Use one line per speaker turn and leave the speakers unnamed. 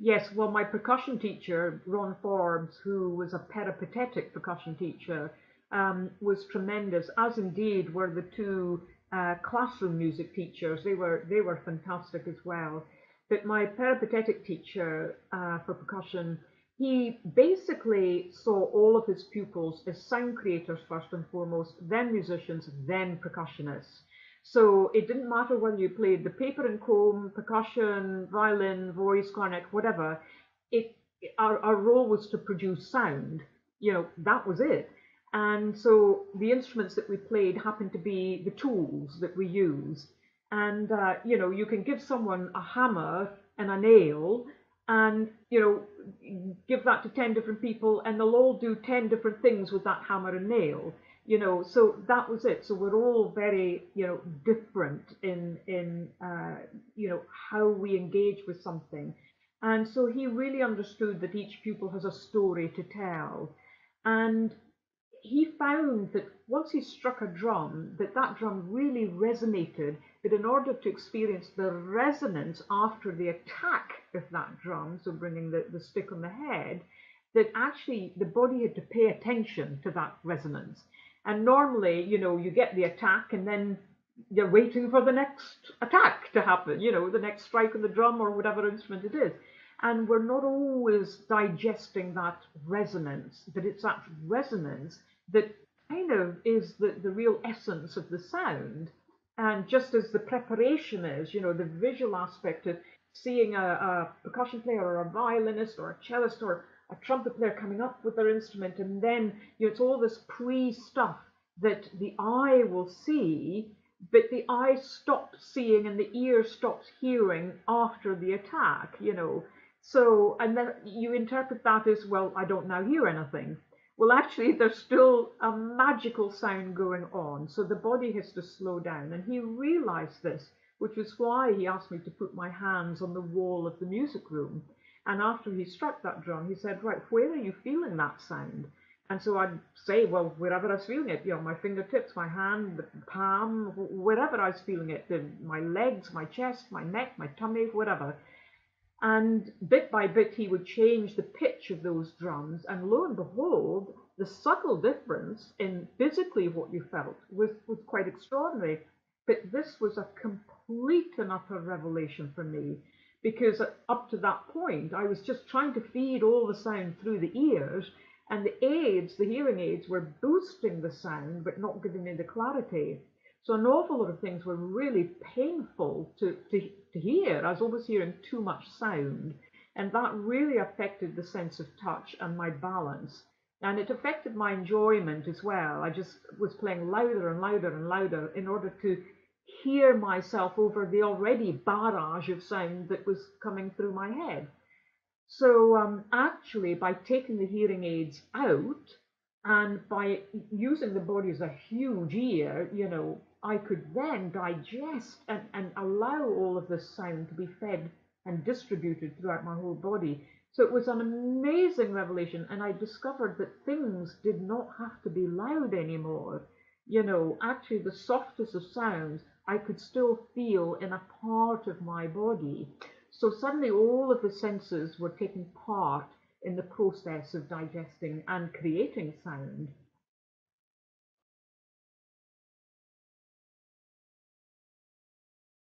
Yes, well, my percussion teacher, Ron Forbes, who was a peripatetic percussion teacher, um, was tremendous, as indeed were the two uh, classroom music teachers. They were they were fantastic as well. But my peripatetic teacher uh, for percussion, he basically saw all of his pupils as sound creators first and foremost, then musicians, then percussionists. So it didn't matter whether you played the paper and comb, percussion, violin, voice, cornet, whatever. It our, our role was to produce sound. You know, that was it. And so the instruments that we played happened to be the tools that we used. And, uh, you know, you can give someone a hammer and a nail and, you know, give that to 10 different people and they'll all do 10 different things with that hammer and nail. You know, so that was it. So we're all very, you know, different in, in uh, you know, how we engage with something. And so he really understood that each pupil has a story to tell. And he found that once he struck a drum, that that drum really resonated, but in order to experience the resonance after the attack of that drum, so bringing the, the stick on the head, that actually the body had to pay attention to that resonance. And normally, you know, you get the attack and then you're waiting for the next attack to happen, you know, the next strike on the drum or whatever instrument it is and we're not always digesting that resonance, but it's that resonance that kind of is the, the real essence of the sound. And just as the preparation is, you know, the visual aspect of seeing a, a percussion player or a violinist or a cellist or a trumpet player coming up with their instrument, and then you know, it's all this pre stuff that the eye will see, but the eye stops seeing and the ear stops hearing after the attack, you know. So, and then you interpret that as, well, I don't now hear anything. Well, actually, there's still a magical sound going on, so the body has to slow down. And he realized this, which is why he asked me to put my hands on the wall of the music room. And after he struck that drum, he said, Right, where are you feeling that sound? And so I'd say, Well, wherever I was feeling it, you know, my fingertips, my hand, the palm, wherever I was feeling it, the, my legs, my chest, my neck, my tummy, whatever. And bit by bit, he would change the pitch of those drums, and lo and behold, the subtle difference in physically what you felt was, was quite extraordinary. But this was a complete and utter revelation for me because up to that point, I was just trying to feed all the sound through the ears, and the aids, the hearing aids, were boosting the sound but not giving me the clarity. So an awful lot of things were really painful to, to, to hear. I was always hearing too much sound, and that really affected the sense of touch and my balance. And it affected my enjoyment as well. I just was playing louder and louder and louder in order to hear myself over the already barrage of sound that was coming through my head. So um, actually, by taking the hearing aids out and by using the body as a huge ear, you know, I could then digest and, and allow all of this sound to be fed and distributed throughout my whole body. So it was an amazing revelation, and I discovered that things did not have to be loud anymore. You know, actually, the softest of sounds I could still feel in a part of my body. So suddenly, all of the senses were taking part in the process of digesting and creating sound.